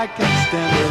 I can stand it.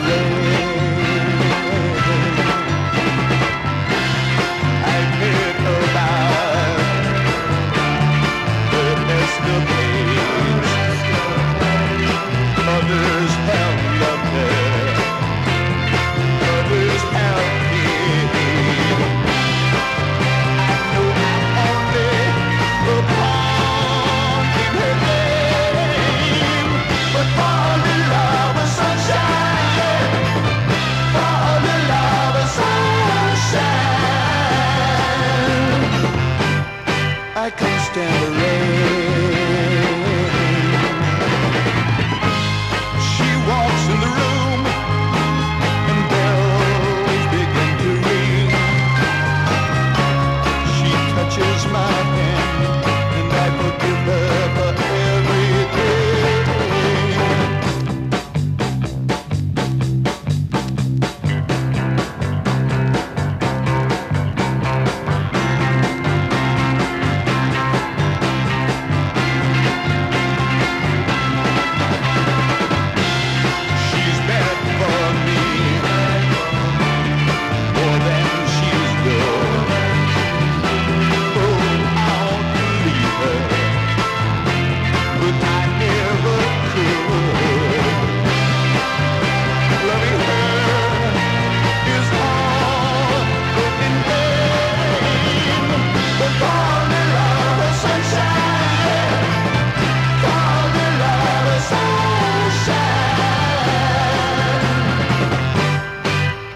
Stand the rain.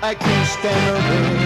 I can't stand her.